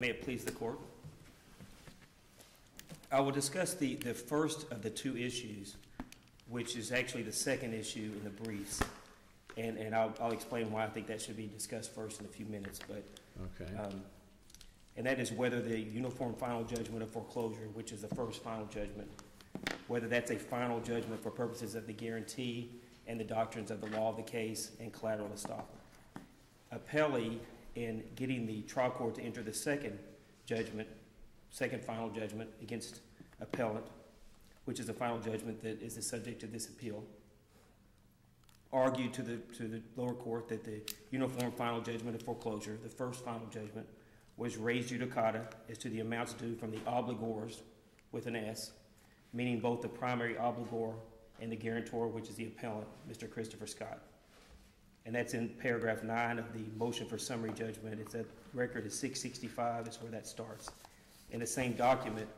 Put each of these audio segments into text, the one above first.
May it please the court. I will discuss the, the first of the two issues, which is actually the second issue in the briefs. And, and I'll, I'll explain why I think that should be discussed first in a few minutes, but, Okay. um, and that is whether the uniform final judgment of foreclosure, which is the first final judgment, whether that's a final judgment for purposes of the guarantee and the doctrines of the law of the case and collateral estoppel. Appellee, in getting the trial court to enter the second judgment, second final judgment against appellant, which is the final judgment that is the subject of this appeal, argued to the, to the lower court that the uniform final judgment of foreclosure, the first final judgment, was res judicata as to the amounts due from the obligors with an S, meaning both the primary obligor and the guarantor, which is the appellant, Mr. Christopher Scott. And that's in paragraph nine of the motion for summary judgment. It's at, record is six sixty-five, is where that starts. In the same document,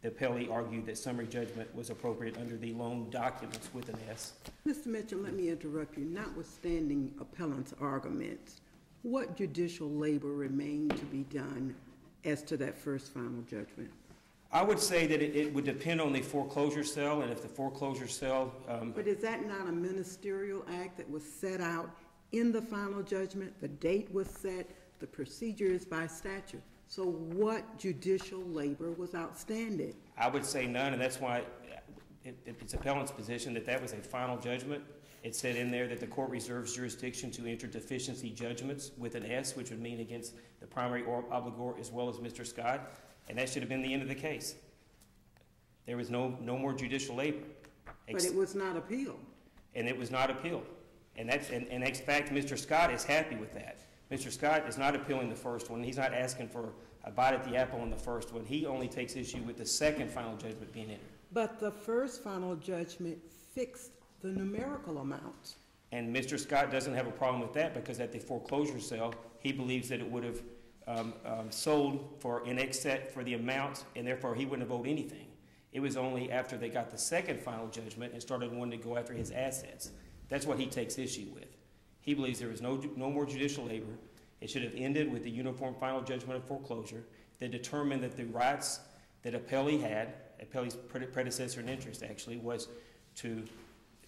the appellee argued that summary judgment was appropriate under the loan documents with an S. Mr. Mitchell, let me interrupt you. Notwithstanding appellant's arguments, what judicial labor remained to be done as to that first final judgment? I would say that it, it would depend on the foreclosure sale, and if the foreclosure sale, um, But is that not a ministerial act that was set out in the final judgment? The date was set, the procedure is by statute. So what judicial labor was outstanding? I would say none, and that's why it, it's appellant's position that that was a final judgment. It said in there that the court reserves jurisdiction to enter deficiency judgments with an S, which would mean against the primary obligor as well as Mr. Scott, and that should have been the end of the case. There was no, no more judicial labor. But it was not appealed. and it was not appealed. And that's, and, and in fact, Mr. Scott is happy with that. Mr. Scott is not appealing the first one. He's not asking for a bite at the apple on the first one. He only takes issue with the second final judgment being entered. But the first final judgment fixed the numerical amount. And Mr. Scott doesn't have a problem with that because at the foreclosure sale, he believes that it would have um, um, sold for in excess for the amount, and therefore he wouldn't have owed anything. It was only after they got the second final judgment and started wanting to go after his assets. That's what he takes issue with. He believes there was no, no more judicial labor. It should have ended with the uniform final judgment of foreclosure that determined that the rights that appellee had, appellee's prede- predecessor in interest actually, was to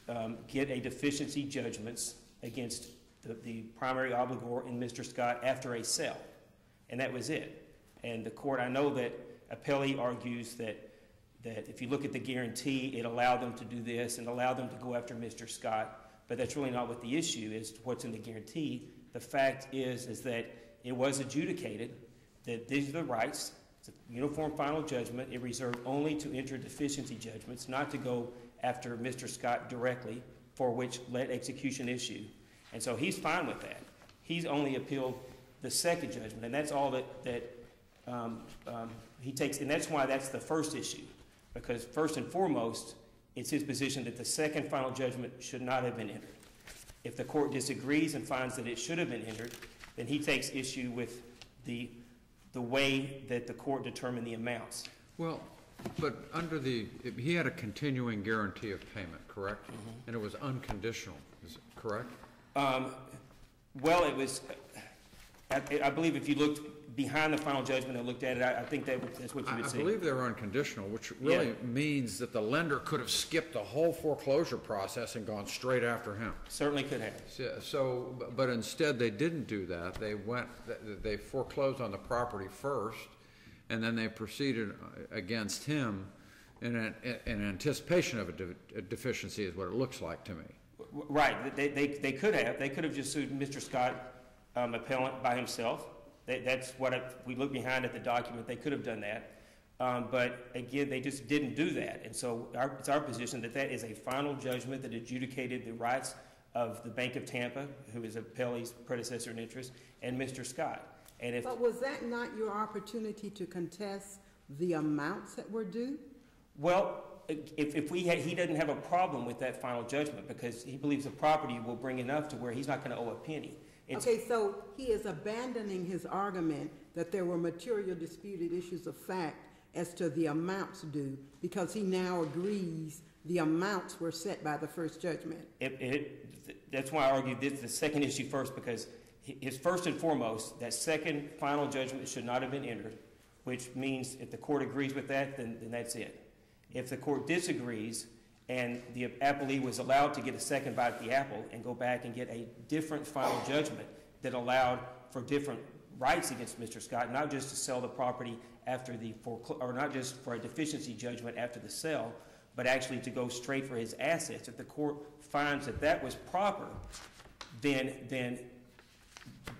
um, get a deficiency judgments against the, the primary obligor and Mr. Scott after a sale. And that was it. And the court, I know that appellee argues that, that if you look at the guarantee, it allowed them to do this and allowed them to go after Mr. Scott. But that's really not what the issue is, what's in the guarantee. The fact is, is that it was adjudicated that these are the rights. It's a uniform final judgment. It reserved only to enter deficiency judgments, not to go after Mr. Scott directly, for which let execution issue. And so he's fine with that. He's only appealed the second judgment, and that's all that, that um, um, he takes, and that's why that's the first issue. Because first and foremost, it's his position that the second final judgment should not have been entered. If the court disagrees and finds that it should have been entered, then he takes issue with the, the way that the court determined the amounts. Well, but under the, he had a continuing guarantee of payment, correct? And it was unconditional, is it correct? Um, well, it was, I, I believe if you looked behind the final judgment and looked at it, I, I think that, that's what you I would I see. believe they were unconditional, which really Yeah. means that the lender could have skipped the whole foreclosure process and gone straight after him. Certainly could have. So- So, but instead, they didn't do that. They went, they foreclosed on the property first, and then they proceeded against him in, an- in anticipation of a de- a deficiency, is what it looks like to me. Right, they, they, they could have, they could have just sued Mr. Scott, um, appellant by himself. That, that's what, I- we look behind at the document, they could have done that. Um, but again, they just didn't do that. And so our, it's our position that that is a final judgment that adjudicated the rights of the Bank of Tampa, who is appellee's predecessor in interest, and Mr. Scott. And if, But was that not your opportunity to contest the amounts that were due? well, if, if we had, he doesn't have a problem with that final judgment because he believes the property will bring enough to where he's not gonna owe a penny. It's, Okay, so he is abandoning his argument that there were material disputed issues of fact as to the amounts due, because he now agrees the amounts were set by the first judgment. It, it, that's why I argued this, the second issue first, because hi- his first and foremost, that second final judgment should not have been entered, which means if the court agrees with that, then, then that's it. If the court disagrees and the appellee was allowed to get a second bite at the apple and go back and get a different final judgment that allowed for different rights against Mr. Scott, not just to sell the property after the foreclosure, or not just for a deficiency judgment after the sale, but actually to go straight for his assets. If the court finds that that was proper, then, then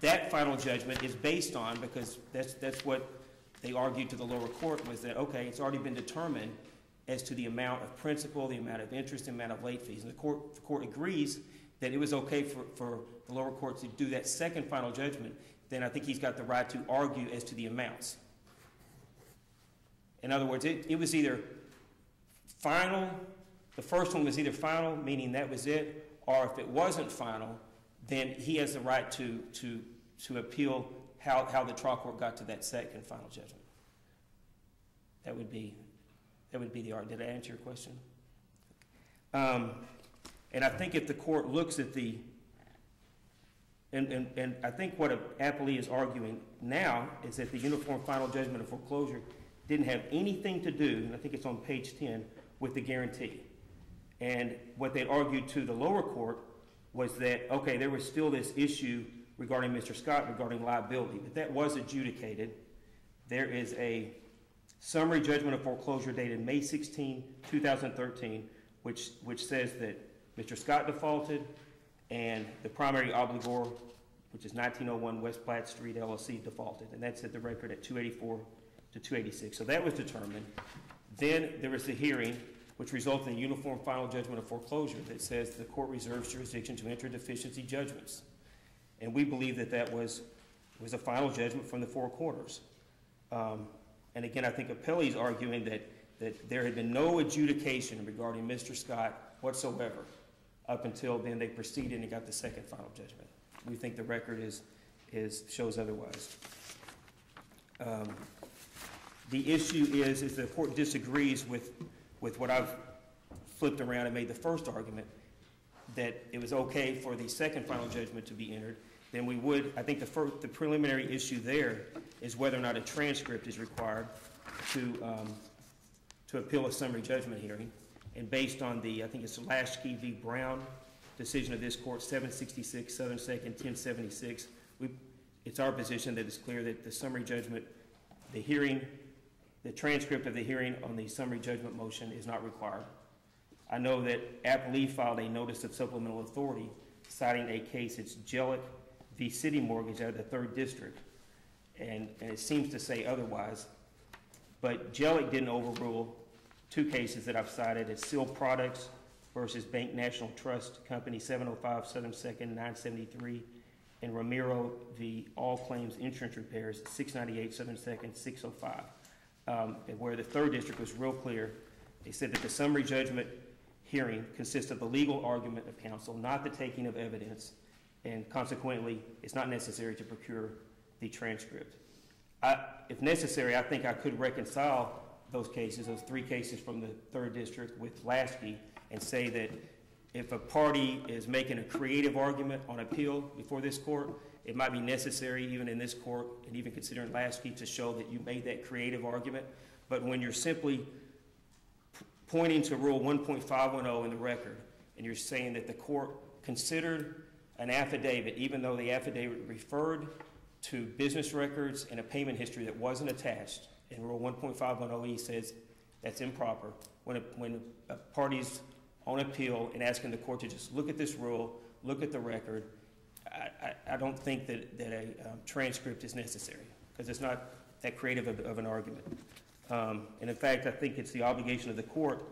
that final judgment is based on, because that's, that's what they argued to the lower court, was that, okay, it's already been determined as to the amount of principal, the amount of interest, the amount of late fees. And the court, the court agrees that it was okay for, for the lower court to do that second final judgment, then I think he's got the right to argue as to the amounts. In other words, it, it was either final, the first one was either final, meaning that was it, or if it wasn't final, then he has the right to, to, to appeal how, how the trial court got to that second final judgment. That would be, that would be the, art. did I answer your question? Um, and I think if the court looks at the, and, and, and I think what Appellee is arguing now is that the uniform final judgment of foreclosure didn't have anything to do, and I think it's on page ten, with the guarantee. And what they argued to the lower court was that, okay, there was still this issue regarding Mr. Scott regarding liability, but that was adjudicated. There is a summary judgment of foreclosure dated May 16, 2013, which, which says that Mr. Scott defaulted and the primary obligor, which is 1901 West Platt Street LLC, defaulted. And that's at the record at 284 to 286. So that was determined. Then there was the hearing, which resulted in a uniform final judgment of foreclosure that says the court reserves jurisdiction to enter deficiency judgments. And we believe that that was, was a final judgment from the four quarters. Um, and again, I think Appellee's arguing that, that there had been no adjudication regarding Mr. Scott whatsoever up until then they proceeded and got the second final judgment. We think the record is, is, shows otherwise. Um, the issue is, is the court disagrees with, with what I've flipped around and made the first argument, that it was okay for the second final judgment to be entered, then we would, I think the first, the preliminary issue there is whether or not a transcript is required to, um, to appeal a summary judgment hearing. And based on the, I think it's Lashkey v. Brown decision of this court, seven sixty-six, Southern Second, ten seventy-six, we, it's our position that it's clear that the summary judgment, the hearing, the transcript of the hearing on the summary judgment motion is not required. I know that Appellee filed a notice of supplemental authority citing a case, it's Jellick v. CitiMortgage out of the third district. And, and it seems to say otherwise. But Jellick didn't overrule two cases that I've cited. It's Seal Products versus Bank National Trust Company, seven oh five Southern Second, nine seventy-three. And Ramiro v. All Claims Insurance Repairs, six ninety-eight Southern Second, six oh five. Um, and where the third district was real clear, they said that the summary judgment hearing consists of the legal argument of counsel, not the taking of evidence, and consequently, it's not necessary to procure the transcript. I, if necessary, I think I could reconcile those cases, those three cases from the third district with Lasky, and say that if a party is making a creative argument on appeal before this court, it might be necessary, even in this court, and even considering Lasky, to show that you made that creative argument. But when you're simply pointing to Rule 1.510 in the record, and you're saying that the court considered an affidavit, even though the affidavit referred to business records and a payment history that wasn't attached, and Rule 1.510E E says that's improper, when a, when a party's on appeal and asking the court to just look at this rule, look at the record, I, I, I don't think that, that a um, transcript is necessary, because it's not that creative of, of an argument. Um, and in fact, I think it's the obligation of the court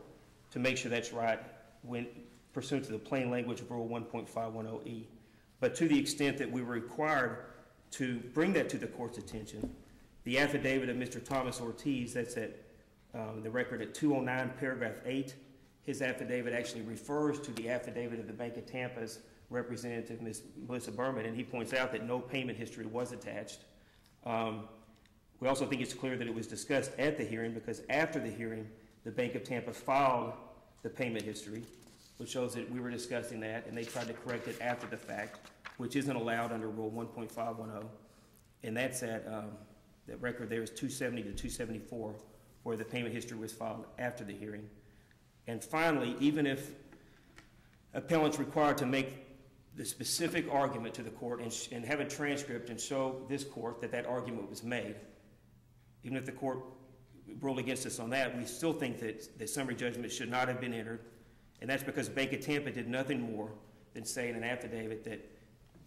to make sure that's right when pursuant to the plain language of Rule 1.510E. E. But to the extent that we were required to bring that to the court's attention, the affidavit of Mr. Thomas Ortiz, that's at um, the record at 209 paragraph 8, his affidavit actually refers to the affidavit of the Bank of Tampa's representative, Ms. Melissa Berman, and he points out that no payment history was attached. Um, we also think it's clear that it was discussed at the hearing because after the hearing, the Bank of Tampa filed the payment history, which shows that we were discussing that, and they tried to correct it after the fact. which isn't allowed under Rule 1.510. And that's at, um, that record there is 270 to 274, where the payment history was filed after the hearing. And finally, even if appellant's required to make the specific argument to the court and, and have a transcript and show this court that that argument was made, even if the court ruled against us on that, we still think that the summary judgment should not have been entered. And that's because Bank of Tampa did nothing more than say in an affidavit that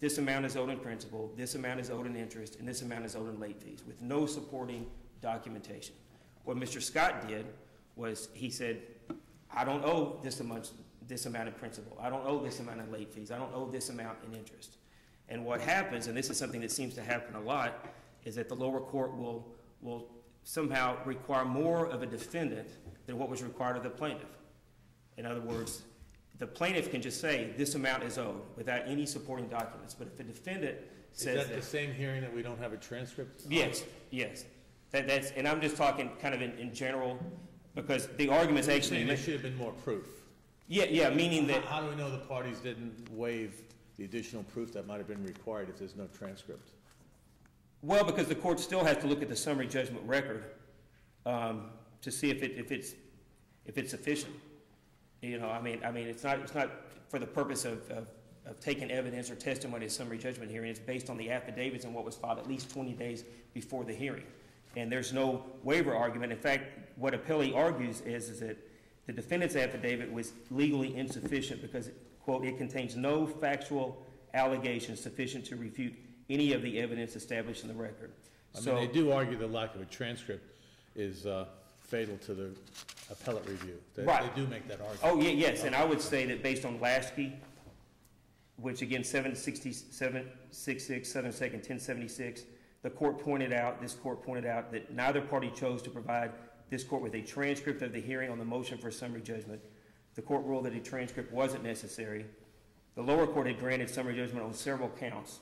this amount is owed in principal, this amount is owed in interest, and this amount is owed in late fees, with no supporting documentation. What Mr. Scott did was, he said, I don't owe this amount, this amount in principal, I don't owe this amount in late fees, I don't owe this amount in interest. And what happens, and this is something that seems to happen a lot, is that the lower court will, will somehow require more of a defendant than what was required of the plaintiff. In other words, the plaintiff can just say, this amount is owed, without any supporting documents, but if the defendant Is says that the same hearing that we don't have a transcript? on? Yes, yes. That, that's, and I'm just talking kind of in, in general, because the argument's You're actually, saying there should have been more proof. yeah, yeah, meaning that, How how do we know the parties didn't waive the additional proof that might have been required if there's no transcript? well, because the court still has to look at the summary judgment record, um, to see if it, if it's, if it's sufficient. You know, I mean, I mean, it's not, it's not for the purpose of, of, of taking evidence or testimony at summary judgment hearing. It's based on the affidavits and what was filed at least twenty days before the hearing. And there's no waiver argument. In fact, what appellee argues is, is that the defendant's affidavit was legally insufficient because, quote, it contains no factual allegations sufficient to refute any of the evidence established in the record. I So- mean, they do argue the lack of a transcript is uh, fatal to the appellate review. They- Right. They do make that argument. Oh, yeah, yes, and I would say that based on Lasky, which again, seven sixty, seven six six, seven second, ten seventy-six, the court pointed out, this court pointed out that neither party chose to provide this court with a transcript of the hearing on the motion for summary judgment. The court ruled that a transcript wasn't necessary. The lower court had granted summary judgment on several counts,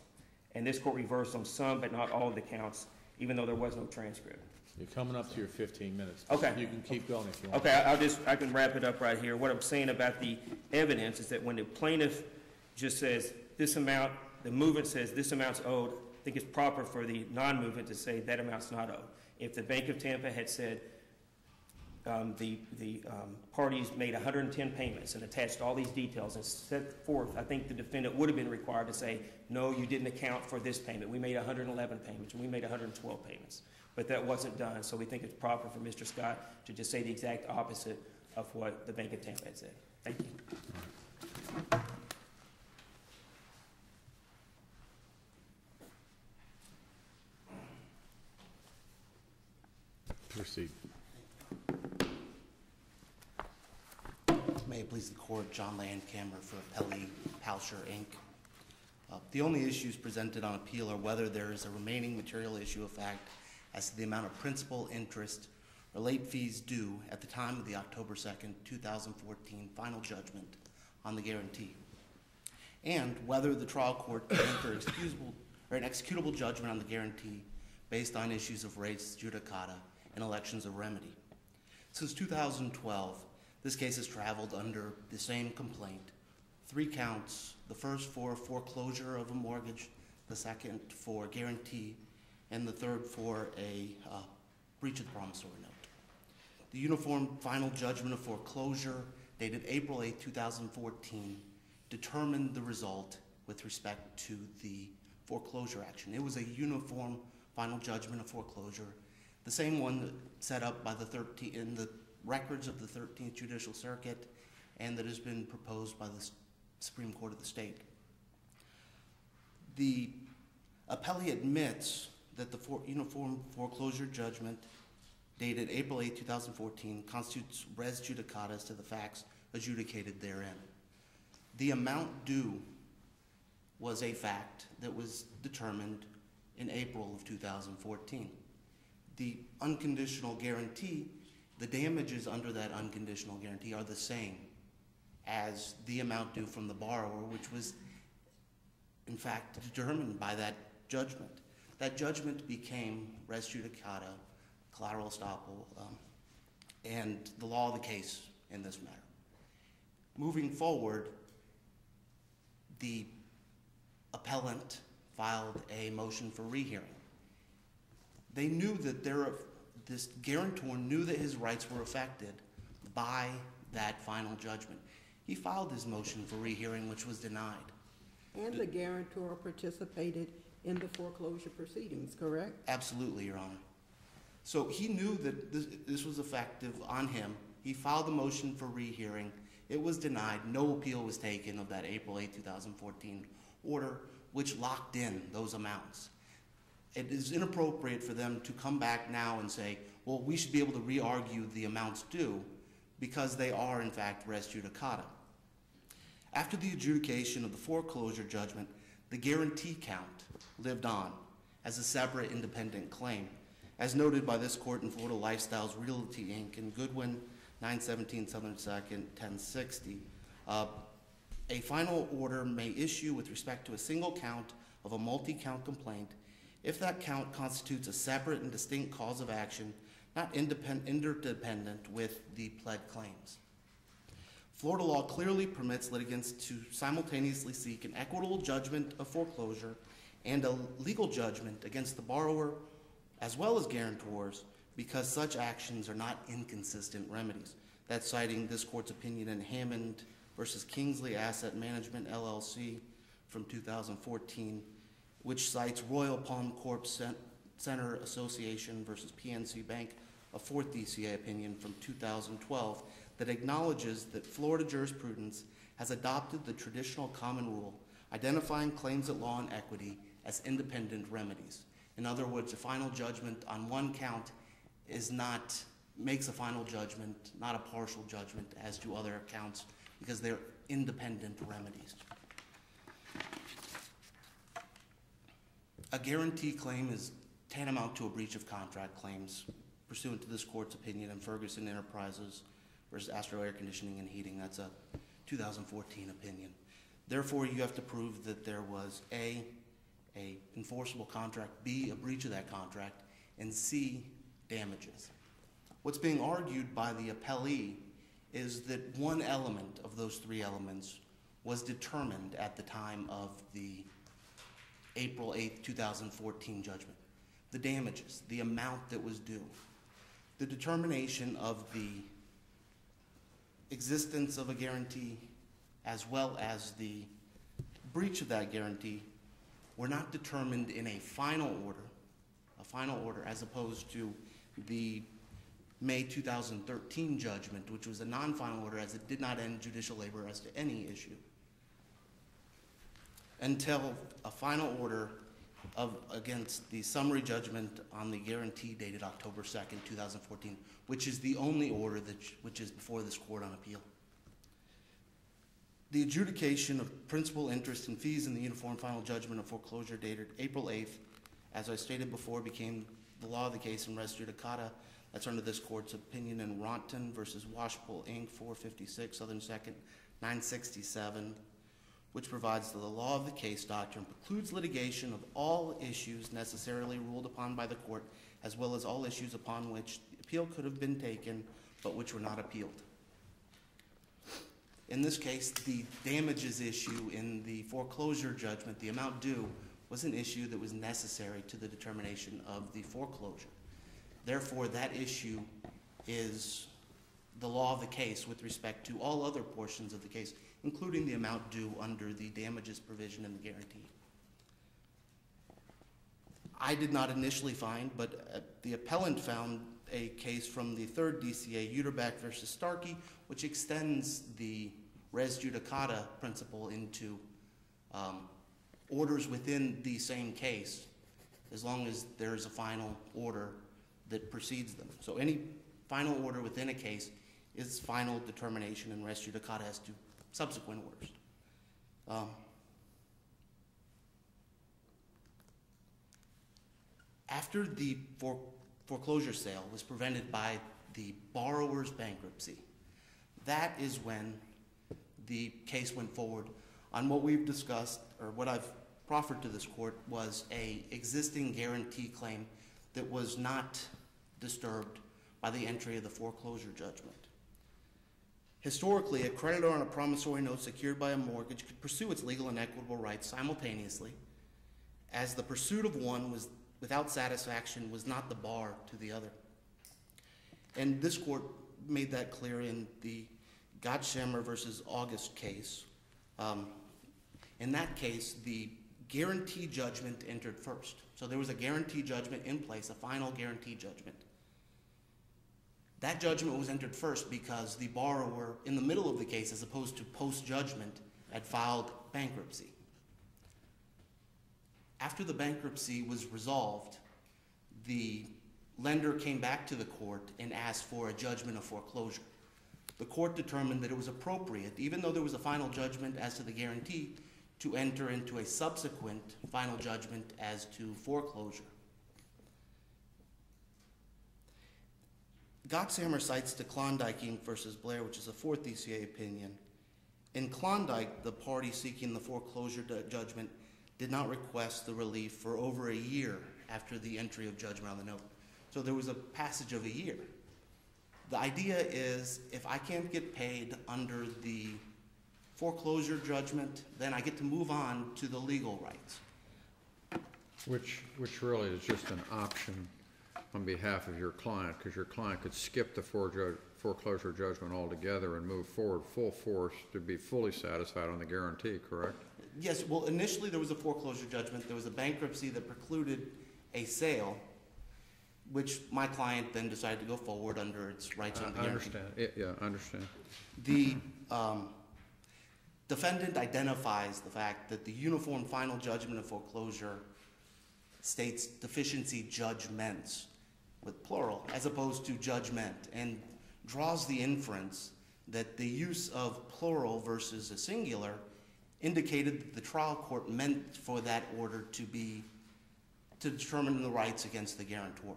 and this court reversed on some but not all of the counts, even though there was no transcript. You're coming up to your 15 minutes. Okay. You can keep going if you want. Okay, I- I'll just, I can wrap it up right here. What I'm saying about the evidence is that when the plaintiff just says, this amount, the movant says this amount's owed, I think it's proper for the non-movant to say that amount's not owed. If the Bank of Tampa had said, um, the, the, um, parties made hundred and ten payments and attached all these details and set forth, I think the defendant would have been required to say, no, you didn't account for this payment. We made hundred and eleven payments, and we made hundred and twelve payments. But that wasn't done, so we think it's proper for Mr. Scott to just say the exact opposite of what the Bank of Tampa had said. Thank you. Proceed. May it please the court, John Landcamer for Appellee Palsher, Inc. Uh, The only issues presented on appeal are whether there is a remaining material issue of fact as to the amount of principal, interest, or late fees due at the time of the October 2nd, 2014 final judgment on the guarantee, and whether the trial court can enter excusable, or an executable judgment on the guarantee based on issues of res judicata and elections of remedy. Since 2012, this case has traveled under the same complaint. Three counts, the first for foreclosure of a mortgage, the second for guarantee, and the third for a uh, breach of the promissory note. The uniform final judgment of foreclosure dated April 8, 2014, determined the result with respect to the foreclosure action. It was a uniform final judgment of foreclosure, the same one set up by the 13, in the records of the 13th Judicial Circuit and that has been proposed by the Supreme Court of the state. The appellee admits that the for- uniform foreclosure judgment dated April 8, 2014 constitutes res judicata as to the facts adjudicated therein. The amount due was a fact that was determined in April of 2014. The unconditional guarantee, the damages under that unconditional guarantee are the same as the amount due from the borrower, which was in fact determined by that judgment. That judgment became res judicata, collateral estoppel, um, and the law of the case in this matter. Moving forward, the appellant filed a motion for rehearing. They knew that there, this guarantor knew that his rights were affected by that final judgment. He filed his motion for rehearing, which was denied. And the guarantor participated in the foreclosure proceedings, correct? Absolutely, Your Honor. So he knew that this, this was effective on him. He filed the motion for rehearing. It was denied. No appeal was taken of that April 8, 2014 order, which locked in those amounts. It is inappropriate for them to come back now and say, well, we should be able to re-argue the amounts due because they are in fact res judicata. After the adjudication of the foreclosure judgment, the guarantee count lived on as a separate independent claim, as noted by this court in Florida Lifestyles Realty Inc. in Goodwin, 917 Southern 2nd, 1060. Uh, a final order may issue with respect to a single count of a multi-count complaint if that count constitutes a separate and distinct cause of action, not interdependent with the pled claims. Florida law clearly permits litigants to simultaneously seek an equitable judgment of foreclosure and a legal judgment against the borrower as well as guarantors because such actions are not inconsistent remedies. That's citing this court's opinion in Hammond versus Kingsley Asset Management LLC from 2014, which cites Royal Palm Corp Center Association versus PNC Bank, a fourth DCA opinion from 2012 that acknowledges that Florida jurisprudence has adopted the traditional common rule identifying claims at law and equity as independent remedies. In other words, a final judgment on one count is not, makes a final judgment, not a partial judgment as to other accounts, because they're independent remedies. A guarantee claim is tantamount to a breach of contract claims pursuant to this court's opinion in Ferguson Enterprises versus Astro Air Conditioning and Heating. That's a 2014 opinion. Therefore, you have to prove that there was A, a enforceable contract, B, a breach of that contract, and C, damages. What's being argued by the appellee is that one element of those three elements was determined at the time of the April 8th, 2014 judgment. The damages, the amount that was due, the determination of the existence of a guarantee as well as the breach of that guarantee were not determined in a final order, a final order, as opposed to the May 2013 judgment, which was a non-final order as it did not end judicial labor as to any issue. Until a final order of, against the summary judgment on the guarantee dated October 2nd, 2014, which is the only order that, which is before this court on appeal. The adjudication of principal interest and fees in the uniform final judgment of foreclosure dated April 8th, as I stated before, became the law of the case in res judicata. That's under this court's opinion in Ronton versus Washpole Inc., 456 Southern Second, 967, which provides that the law of the case doctrine precludes litigation of all issues necessarily ruled upon by the court, as well as all issues upon which appeal could have been taken, but which were not appealed. In this case, the damages issue in the foreclosure judgment, the amount due, was an issue that was necessary to the determination of the foreclosure. Therefore, that issue is the law of the case with respect to all other portions of the case, including the amount due under the damages provision in the guarantee. I did not initially find, but uh, the appellant found a case from the third DCA, Uterback versus Starkey, which extends the res judicata principle into um, orders within the same case, as long as there is a final order that precedes them. So any final order within a case is final determination, and res judicata as to subsequent orders. Um, After the fore- foreclosure sale was prevented by the borrower's bankruptcy, that is when the case went forward on what we've discussed, or what I've proffered to this court, was a existing guarantee claim that was not disturbed by the entry of the foreclosure judgment. Historically, a creditor on a promissory note secured by a mortgage could pursue its legal and equitable rights simultaneously, as the pursuit of one was without satisfaction was not the bar to the other. And this court made that clear in the Gottshammer versus August case. Um, in that case, the guarantee judgment entered first. So there was a guarantee judgment in place, a final guarantee judgment. That judgment was entered first because the borrower, in the middle of the case, as opposed to post-judgment, had filed bankruptcy. After the bankruptcy was resolved, the lender came back to the court and asked for a judgment of foreclosure. The court determined that it was appropriate, even though there was a final judgment as to the guarantee, to enter into a subsequent final judgment as to foreclosure. Gottshammer cites the Klondike Inc. versus Blair, which is a fourth DCA opinion. In Klondike, the party seeking the foreclosure judgment did not request the relief for over a year after the entry of judgment on the note. So there was a passage of a year. The idea is if I can't get paid under the foreclosure judgment, then I get to move on to the legal rights. Which, which really is just an option on behalf of your client, because your client could skip the forejud- foreclosure judgment altogether and move forward full force to be fully satisfied on the guarantee, correct? Yes, well, initially there was a foreclosure judgment. There was a bankruptcy that precluded a sale, which my client then decided to go forward under its rights under the I guarantee. understand, Yeah, yeah, I understand. The um, defendant identifies the fact that the uniform final judgment of foreclosure states deficiency judgments with plural as opposed to judgment and draws the inference that the use of plural versus a singular indicated that the trial court meant for that order to be to determine the rights against the guarantor.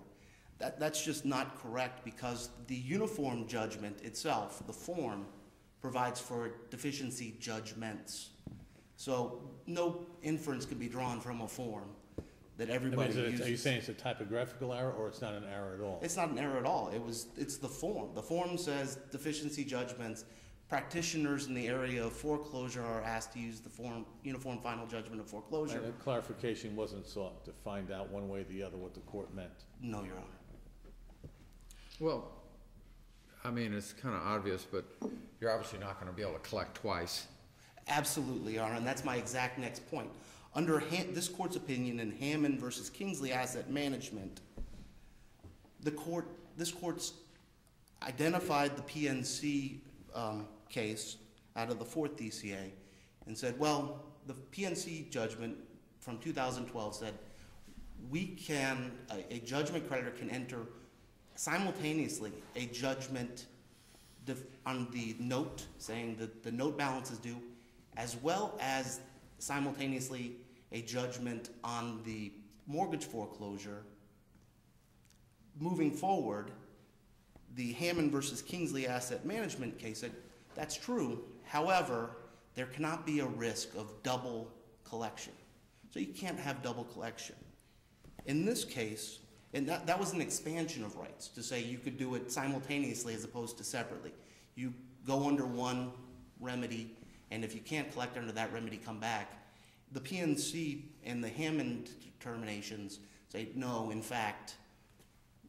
That, that's just not correct because the uniform judgment itself, the form, provides for deficiency judgments. So no inference can be drawn from a form that I mean, everybody is it- uses. Are you saying it's a typographical error, or it's not an error at all? It's not an error at all. It was, it's the form. The form says deficiency judgments. Practitioners in the area of foreclosure are asked to use the form, uniform final judgment of foreclosure. And clarification wasn't sought to find out one way or the other what the court meant. No, Your Honor. Well, I mean, it's kind of obvious, but you're obviously not going to be able to collect twice. Absolutely, Your Honor, and that's my exact next point. Under this court's opinion in Hammond versus Kingsley Asset Management, the court, this court's identified the PNC um, case out of the fourth DCA and said, well, the PNC judgment from 2012 said we can, a, a judgment creditor can enter simultaneously a judgment on the note, saying that the note balance is due, as well as simultaneously a judgment on the mortgage foreclosure. Moving forward, the Hammond versus Kingsley Asset Management case that's true. However, there cannot be a risk of double collection. So you can't have double collection. In this case, and that, that was an expansion of rights to say you could do it simultaneously as opposed to separately. You go under one remedy, and if you can't collect under that remedy, come back. The PNC and the Hammond determinations say, no, in fact,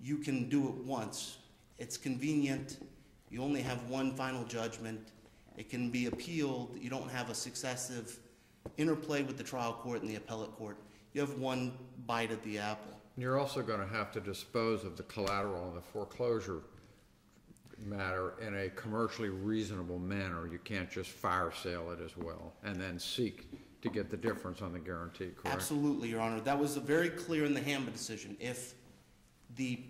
you can do it once. It's convenient. You only have one final judgment. It can be appealed. You don't have a successive interplay with the trial court and the appellate court. You have one bite at the apple. You're also going to have to dispose of the collateral in the foreclosure matter in a commercially reasonable manner. You can't just fire sale it as well and then seek to get the difference on the guarantee, correct? Absolutely, Your Honor. That was a very clear in the Hammond decision. If the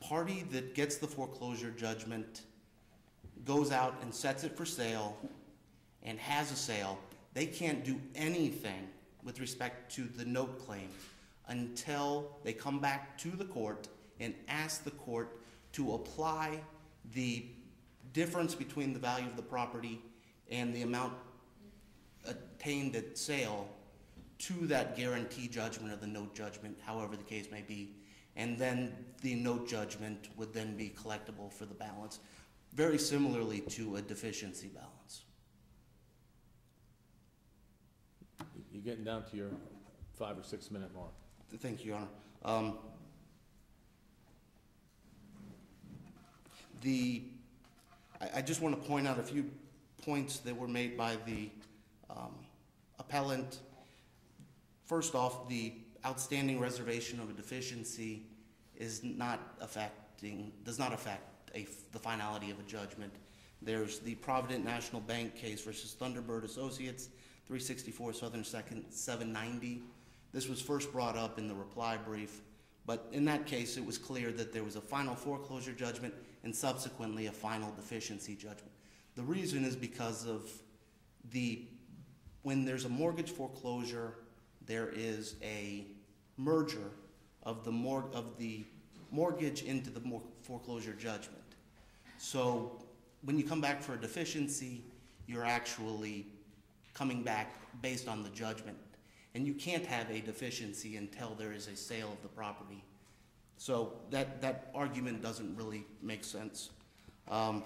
party that gets the foreclosure judgment goes out and sets it for sale and has a sale, they can't do anything with respect to the note claim until they come back to the court and ask the court to apply the difference between the value of the property and the amount attained at sale to that guarantee judgment or the note judgment, however the case may be. And then the note judgment would then be collectible for the balance. very similarly to a deficiency balance. You're getting down to your five or six minute mark. Thank you, Your Honor. Um, The, I, I just want to point out a few points that were made by the um, appellant. First off, the outstanding reservation of a deficiency is not affecting, does not affect a, the finality of a judgment. There's the Provident National Bank case versus Thunderbird Associates, 364 Southern Second, 790. This was first brought up in the reply brief, but in that case, it was clear that there was a final foreclosure judgment and subsequently a final deficiency judgment. The reason is because of the, when there's a mortgage foreclosure, there is a merger of the mor, of the mortgage into the mor- foreclosure judgment. So when you come back for a deficiency, you're actually coming back based on the judgment. And you can't have a deficiency until there is a sale of the property. So that, that argument doesn't really make sense. Um,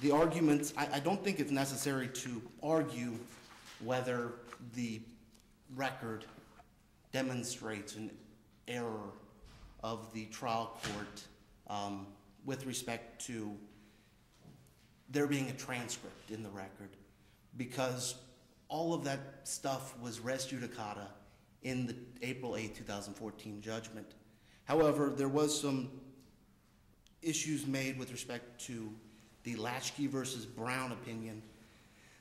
The arguments, I, I don't think it's necessary to argue whether the record demonstrates an error of the trial court um, with respect to there being a transcript in the record, because all of that stuff was res judicata in the April 8, 2014 judgment. However, there was some issues made with respect to the Latchkey versus Brown opinion.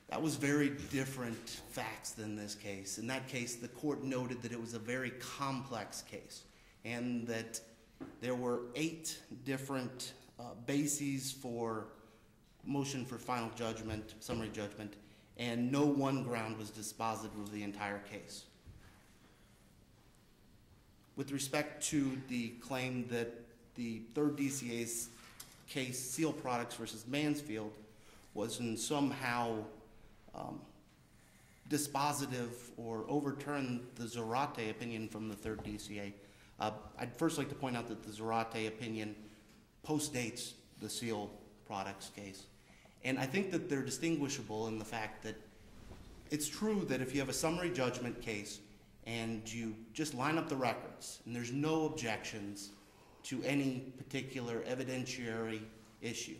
That was very different facts than this case. In that case, the court noted that it was a very complex case and that there were eight different uh, bases for motion for final judgment, summary judgment, and no one ground was dispositive of the entire case. With respect to the claim that the third DCA's case, Seal Products versus Mansfield, was in somehow um, dispositive or overturned the Zarate opinion from the third DCA. Uh, I'd first like to point out that the Zarate opinion postdates the Seal Products case. And I think that they're distinguishable in the fact that it's true that if you have a summary judgment case and you just line up the records and there's no objections to any particular evidentiary issue,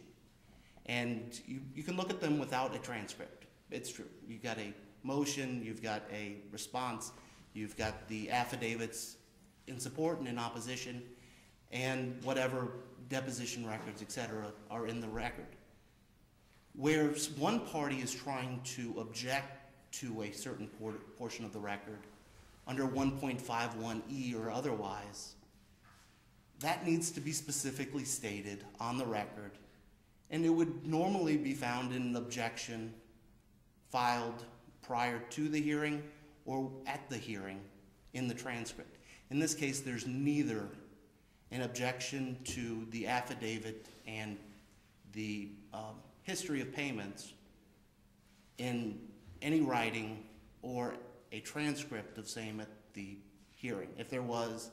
and you, you can look at them without a transcript. It's true. You've got a motion, you've got a response, you've got the affidavits in support and in opposition, and whatever deposition records, et cetera, are in the record. Where one party is trying to object to a certain por- portion of the record under 1.51E E or otherwise, that needs to be specifically stated on the record, and it would normally be found in an objection filed prior to the hearing or at the hearing in the transcript. In this case, there's neither an objection to the affidavit and the um, history of payments in any writing or a transcript of same at the hearing. If there was,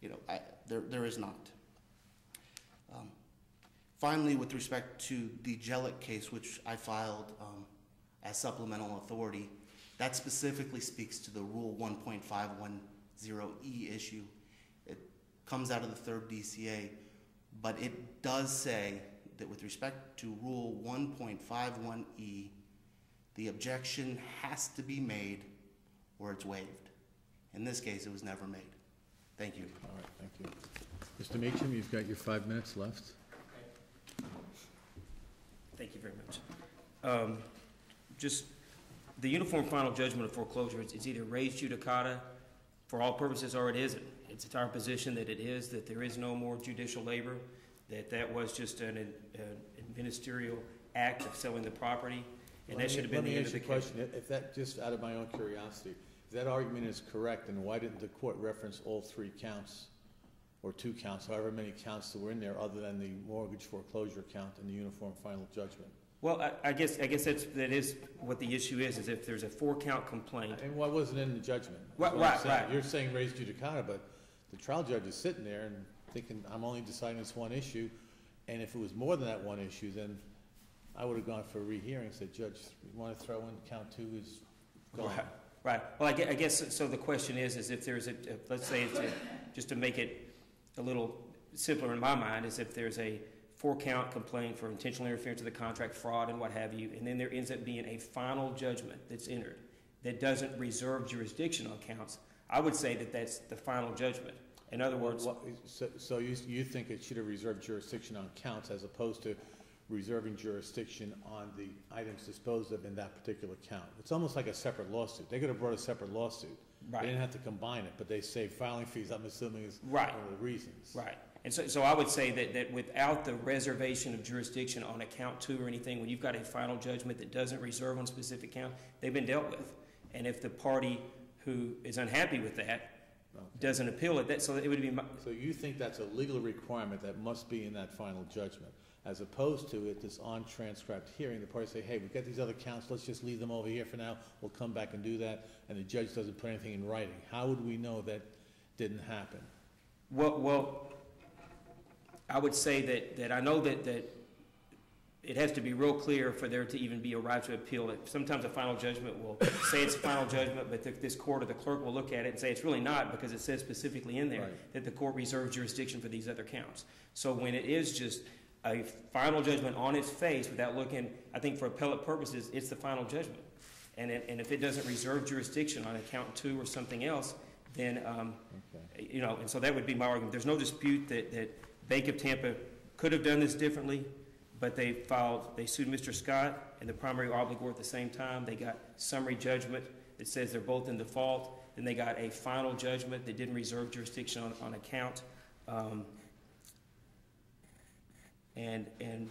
you know, I, there, there is not. Um, Finally, with respect to the Jellic case, which I filed um, as supplemental authority, that specifically speaks to the Rule 1.510E E issue. It comes out of the third DCA, but it does say that with respect to Rule 1.51E, E, the objection has to be made or it's waived. In this case, it was never made. Thank you. All right, thank you. Mr. Meacham, you've got your five minutes left. Thank you very much. Um, Just, the uniform final judgment of foreclosure is is either res judicata for all purposes or it isn't. It's our position that it is, that there is no more judicial labor, that that was just an an ministerial act of selling the property, and that should have been the end of the Let case. ask you a question, if that, just out of my own curiosity, if that argument is correct, then why didn't the court reference all three counts? Or two counts, however many counts that were in there, other than the mortgage foreclosure count and the uniform final judgment? Well, I- I guess, I guess that's, that is what the issue is, is if there's a four-count complaint, And why wasn't it in the judgment? Right, what right, right. You're saying res judicata, but the trial judge is sitting there and thinking, I'm only deciding this one issue. And if it was more than that one issue, then I would have gone for a rehearing, said, Judge, you want to throw in count two is gone. Right, Right, well, I gue- I guess, so the question is, is if there's a, let's say, a- just to make it a little simpler in my mind, is if there's a four-count complaint for intentional interference with the contract, fraud, and what have you, and then there ends up being a final judgment that's entered that doesn't reserve jurisdiction on counts, I would say that that's the final judgment. In other words, So, so you, you think it should have reserved jurisdiction on counts as opposed to reserving jurisdiction on the items disposed of in that particular count? It's almost like a separate lawsuit. They could have brought a separate lawsuit. They didn't have to combine it, but they saved filing fees, I'm assuming is one Right. of the reasons. Right. And so, so I would say that, that without the reservation of jurisdiction on account two or anything, when you've got a final judgment that doesn't reserve on a specific count, they've been dealt with. And if the party who is unhappy with that doesn't appeal it, that, so it would be, my- So you think that's a legal requirement that must be in that final judgment? As opposed to at this on-transcribed hearing, the parties say, hey, we've got these other counts, let's just leave them over here for now, we'll come back and do that, and the judge doesn't put anything in writing. How would we know that didn't happen? well, well, I would say that, that I know that, that it has to be real clear for there to even be a right to appeal. Sometimes a final judgment will say it's a final judgment, but the- this court or the clerk will look at it and say it's really not because it says specifically in there Right. that the court reserves jurisdiction for these other counts. So when it is just a final judgment on its face without looking, I think for appellate purposes, it's the final judgment. And, it- and if it doesn't reserve jurisdiction on account two or something else, then, um, Okay. you know, and so that would be my argument. There's no dispute that, that Bank of Tampa could have done this differently, but they filed, they sued Mr. Scott and the primary obligor at the same time. They got summary judgment that says they're both in default. Then they got a final judgment that didn't reserve jurisdiction on, on account. Um, and, and